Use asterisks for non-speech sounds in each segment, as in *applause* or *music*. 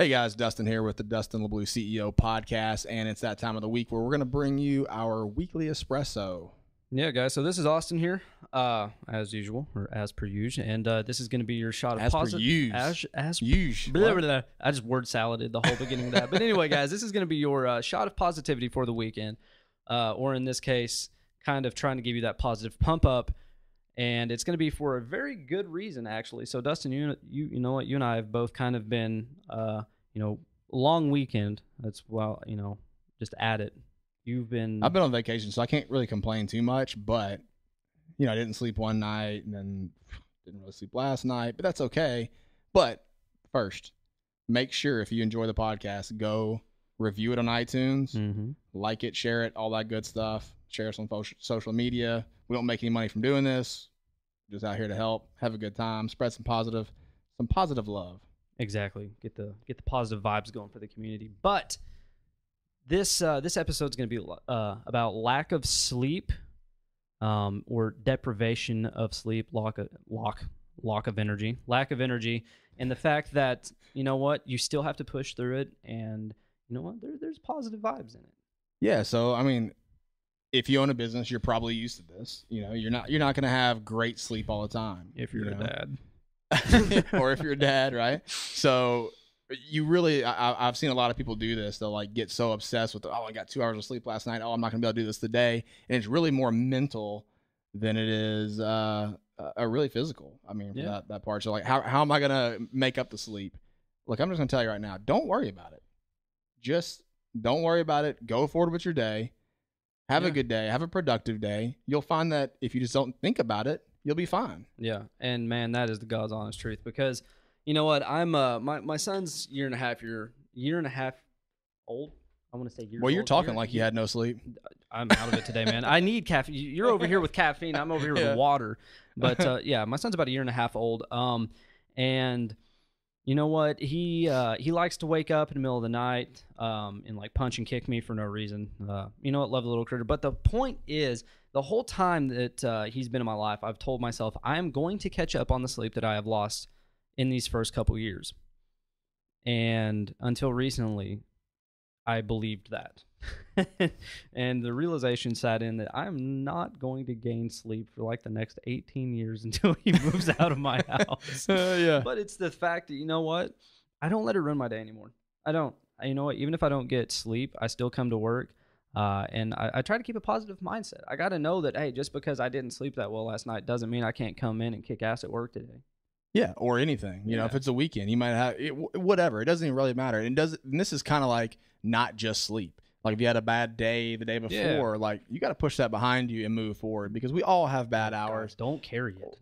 Hey guys, Dustin here with the Dustin Lebleu CEO podcast, and it's that time of the week where we're going to bring you our weekly espresso. Yeah, guys. So this is Austin here, uh, as usual or as per usual, and uh, this is going to be your shot of As per positive. use. As as Use. *laughs* blah, blah, blah. I just word saladed the whole beginning of that. But anyway, *laughs* guys, this is going to be your uh, shot of positivity for the weekend, uh, or in this case, kind of trying to give you that positive pump up, and it's going to be for a very good reason, actually. So, Dustin, you you you know what? You and I have both kind of been, uh, you know, long weekend. That's well, you know, just add it. You've been. I've been on vacation, so I can't really complain too much, but, you know, I didn't sleep one night and then didn't really sleep last night, but that's okay. But first, make sure if you enjoy the podcast, go review it on iTunes, Mhm. like it, share it, all that good stuff. Share us on social media. We don't make any money from doing this. Just out here to help, have a good time, spread some positive, some positive love. Exactly. Get the get the positive vibes going for the community. But this uh, this episode is going to be uh, about lack of sleep, um, or deprivation of sleep, lock of, lock lock of energy, lack of energy, and the fact that you know what you still have to push through it, and you know what there, there's positive vibes in it. Yeah, so I mean, if you own a business, you're probably used to this. You know, you're not you're not going to have great sleep all the time. If you're you a dad, *laughs* or if you're a dad, *laughs* right? So you really, I, I've seen a lot of people do this. They'll like get so obsessed with, oh, I got two hours of sleep last night. Oh, I'm not gonna be able to do this today, and it's really more mental than it is uh, uh really physical. I mean, Yeah. that that part. So like, how how am I gonna make up the sleep? Look, I'm just gonna tell you right now. Don't worry about it. Just don't worry about it. Go forward with your day. Have a good day. Have a productive day. You'll find that if you just don't think about it, you'll be fine. Yeah, and man, that is the God's honest truth because you know what? I'm uh my my son's year and a half year year and a half old. I want to say years Well, you're old. talking Year- like you had no sleep. I'm out of it today, man. I need caffeine. You're over here with caffeine. I'm over here *laughs* Yeah. with water. But *laughs* uh, yeah, my son's about a year and a half old. Um, and you know what? He uh, he likes to wake up in the middle of the night, um, and like punch and kick me for no reason. Uh, you know what? Love the little critter. But the point is, the whole time that uh, he's been in my life, I've told myself I am going to catch up on the sleep that I have lost in these first couple years. And until recently, I believed that. *laughs* and the realization sat in that I'm not going to gain sleep for like the next 18 years *laughs* until he moves out of my *laughs* house. yeah. But it's the fact that, you know what? I don't let it ruin my day anymore. I don't. You know what? Even if I don't get sleep, I still come to work. Uh, and I, I try to keep a positive mindset. I got to know that, hey, just because I didn't sleep that well last night doesn't mean I can't come in and kick ass at work today. Yeah, or anything. You know, if it's a weekend, you might have it, whatever. It doesn't even really matter. And does and this is kind of like not just sleep. Like if you had a bad day the day Yeah. before, like you got to push that behind you and move forward because we all have bad God, hours. don't carry it.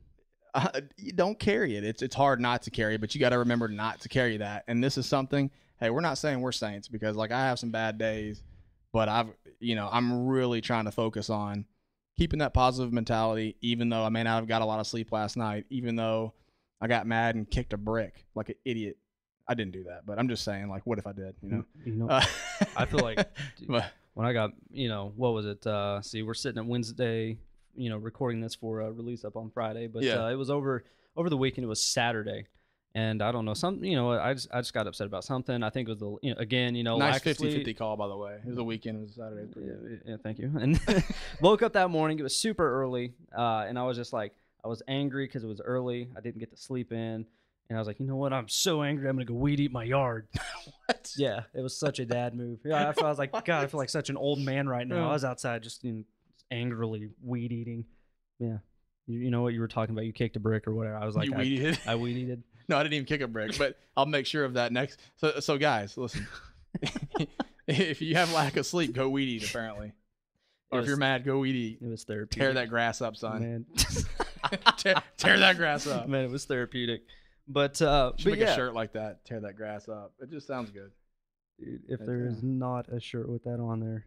Uh, you don't carry it. It's it's hard not to carry, but you got to remember not to carry that. And this is something. Hey, we're not saying we're saints because like I have some bad days, but I've you know I'm really trying to focus on keeping that positive mentality. Even though I may not have got a lot of sleep last night, even though I got mad and kicked a brick like an idiot. I didn't do that, but I'm just saying like, what if I did? You know. You know, Uh, I feel like *laughs* but when I got, you know, what was it? Uh, see, we're sitting at Wednesday, you know, recording this for a release up on Friday, but Yeah. uh, it was over over the weekend. It was Saturday, and I don't know, some, you know, I just I just got upset about something. I think it was the, you know, again, you know, nice lack 50 50 call by the way. It was a weekend. It was Saturday. Yeah, yeah, thank you. And *laughs* woke up that morning. It was super early, uh, and I was just like, I was angry because it was early. I didn't get to sleep in, and I was like, you know what? I'm so angry. I'm gonna go weed eat my yard. *laughs* What? Yeah, it was such a dad move. Yeah, I, felt, I was like, *laughs* God, I feel like such an old man right now. Yeah. I was outside just you know, angrily weed eating. Yeah, you, you know what you were talking about? You kicked a brick or whatever. I was like, you I, weed eated? I weed eated. *laughs* No, I didn't even kick a brick, but I'll make sure of that next. So, so guys, listen. if you have lack of sleep, go weed eat. Apparently, or It if you're mad, go weed eat. It was therapeutic. Tear that grass up, son. Man. *laughs* tear, tear that grass up. man, it was therapeutic. But uh, Should but make yeah, a shirt like that. Tear that grass up. It just sounds good. Dude, if That's- there yeah. not a shirt with that on there.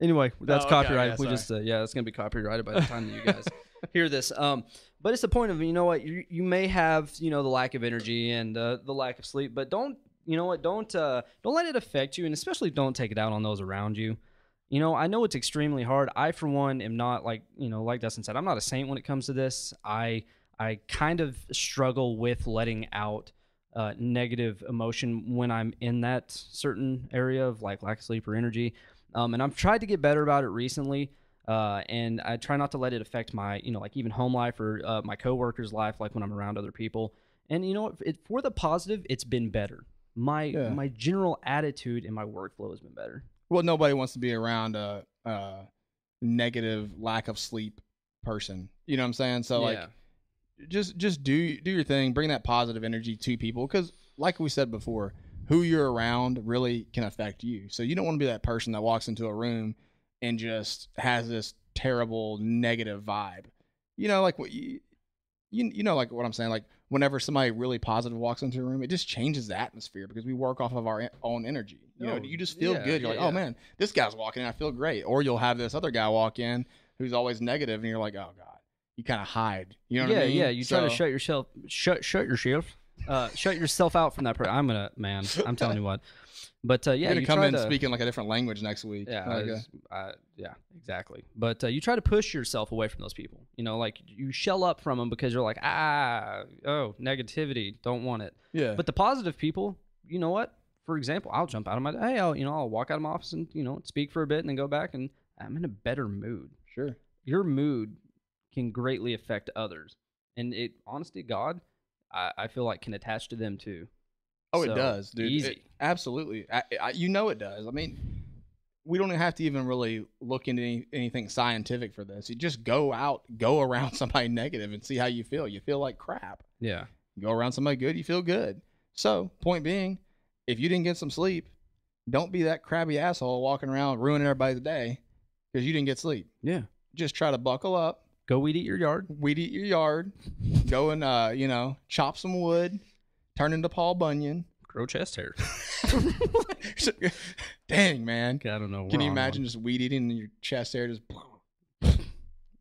Anyway, that's Oh, okay, copyrighted. yeah, we just uh, yeah, it's gonna be copyrighted by the time that you guys *laughs* hear this. Um, but it's the point of you know what you you may have you know the lack of energy and uh, the lack of sleep, but don't you know what don't uh, don't let it affect you, and especially don't take it out on those around you. You know, I know it's extremely hard. I, for one, am not like you know, like Dustin said, I'm not a saint when it comes to this. I I kind of struggle with letting out uh, negative emotion when I'm in that certain area of like lack of sleep or energy. Um, and I've tried to get better about it recently. Uh, and I try not to let it affect my, you know, like even home life or uh, my coworkers' life, like when I'm around other people. And you know? It, for the positive, it's been better. My Yeah. my general attitude and my workflow has been better. Well, nobody wants to be around a, a negative lack of sleep person. You know what I'm saying? So like, just just do do your thing. Bring that positive energy to people because, like we said before, who you're around really can affect you. So you don't want to be that person that walks into a room and just has this terrible negative vibe. You know, like what you you you know like what I'm saying. Like whenever somebody really positive walks into a room, it just changes the atmosphere because we work off of our own energy. You know, Oh, you just feel yeah, good. You're yeah, like, oh man, this guy's walking in. I feel great. Or you'll have this other guy walk in who's always negative, and you're like, oh god. You kind of hide. You know what yeah, I mean? yeah. You try to shut yourself, shut, shut yourself, uh, shut yourself out from that person. I'm gonna, man. *laughs* I'm telling you what. But uh, yeah, You're gonna you come in to, speaking like a different language next week. Yeah, Like, uh, uh, yeah, exactly. But uh, you try to push yourself away from those people. You know, like you shell up from them because you're like, ah, oh, negativity, don't want it. yeah. But the positive people, you know what? For example, I'll jump out of my hey, I'll you know I'll walk out of my office and you know speak for a bit and then go back and I'm in a better mood. sure. Your mood can greatly affect others, and it honestly, God, I, I feel like can attach to them too. Oh, So, it does, dude. It- absolutely. I, I, you know it does. I mean, we don't have to even really look into any, anything scientific for this. You just go out, go *laughs* around somebody negative, and see how you feel. You feel like crap. yeah, You go around somebody good, you feel good. So, point being, if you didn't get some sleep, don't be that crabby asshole walking around ruining everybody's day because you didn't get sleep. yeah. Just try to buckle up, Go weed eat your yard. weed eat your yard, go and uh, you know, chop some wood, turn into Paul Bunyan. Grow chest hair. *laughs* Dang, man. I don't know. Can you imagine just weed eating and your chest hair just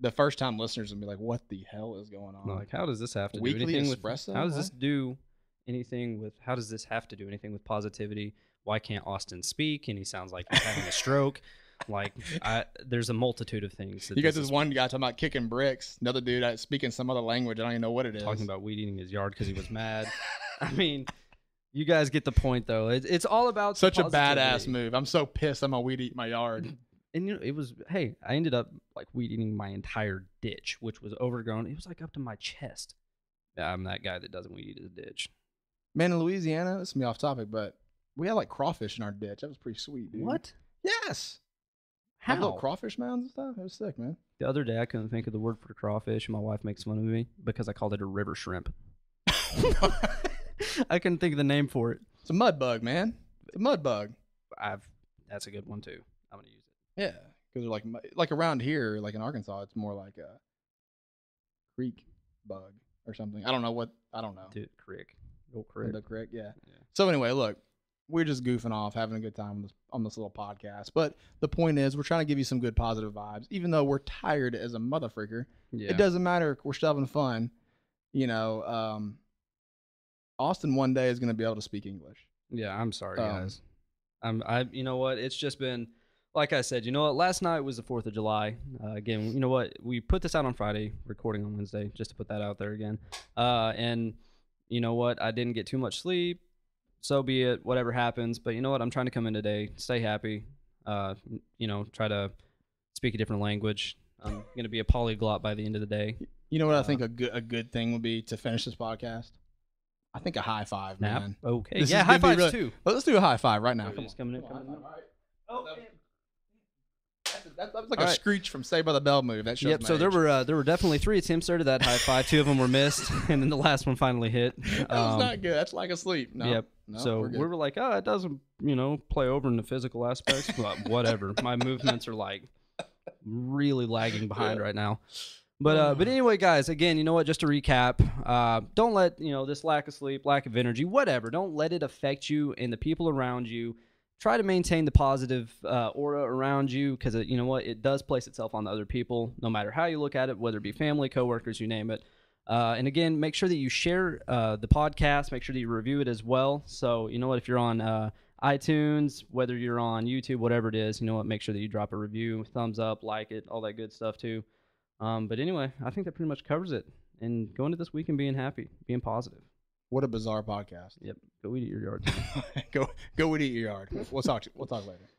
the first time listeners will be like, What the hell is going on? Like, how does this have to do Weekly anything with? espresso? How does this do anything with? How does this have to do anything with positivity? Why can't Austin speak? And he sounds like he's having a stroke. Like, I, there's a multitude of things. You got this one guy talking about kicking bricks, another dude uh, speaking some other language. I don't even know what it is. talking about weed eating his yard because he was mad. *laughs* I mean, you guys get the point, though. It, it's all about Such a badass move. I'm so pissed I'm gonna weed eat my yard. *laughs* And you know, it was. Hey, I ended up like weed eating my entire ditch, which was overgrown. It was like up to my chest. Yeah, I'm that guy that doesn't weed eat his ditch. Man, in Louisiana, this is me off topic, but we had like crawfish in our ditch. That was pretty sweet, dude. What? Yes. How? Like little crawfish mounds and stuff. It was sick, man. The other day, I couldn't think of the word for crawfish, and my wife makes fun of me because I called it a river shrimp. *laughs* I couldn't think of the name for it. It's a mud bug, man. It's a mud bug. I've that's a good one too. I'm gonna use it. Yeah, because they're like like around here, like in Arkansas, it's more like a creek bug or something. I don't know what. I don't know. Dude, crick. Go crick. The creek, yeah. Yeah. So anyway, look, we're just goofing off, having a good time on this, on this little podcast. But the point is, we're trying to give you some good positive vibes, even though we're tired as a motherfreaker. Yeah. It doesn't matter. We're still having fun. You know, um, Austin one day is going to be able to speak English. Yeah, I'm sorry, Um, guys. I'm I you know what? It's just been like I said, you know what? Last night was the 4th of July. Uh, again, you know what? We put this out on Friday, recording on Wednesday, just to put that out there again. Uh, and you know what? I didn't get too much sleep. So be it. Whatever happens. But you know what? I'm trying to come in today, stay happy. Uh, you know, try to speak a different language. I'm gonna be a polyglot by the end of the day. You know what I Uh, think a good a good thing would be to finish this podcast. I think a high five, Nap. man. Okay. This yeah. High gonna fives really- too. Well, let's do a high five right now. Come on. coming in, coming in. high five. Oh, That was- that, was like All a right. screech from Saved by the Bell move. That shows Yep. So there were uh, there were definitely three attempts there to that high five. Two of them were missed, *laughs* and then the last one finally hit. *laughs* That was Um, not good. That's like a sleep. No. Yep. No, so we're we were like, oh, it doesn't, you know, play over in the physical aspects, but *laughs* whatever. My movements are like really lagging behind Yeah. right now. But uh, but *sighs* anyway, guys, again, you know what? Just to recap, uh, don't let you know this lack of sleep, lack of energy, whatever. Don't let it affect you and the people around you. Try to maintain the positive uh, aura around you because you know what? It does place itself on the other people, no matter how you look at it, whether it be family, coworkers, you name it. Uh, and again, make sure that you share uh, the podcast. Make sure that you review it as well. So you know what? If you're on uh, iTunes, whether you're on YouTube, whatever it is, you know what? Make sure that you drop a review, thumbs up, like it, all that good stuff too. Um, but anyway, I think that pretty much covers it. And going to this week and being happy, being positive. What a bizarre podcast. Yep. Go eat at your yard. *laughs* go go and eat your yard. We'll talk. We'll talk later.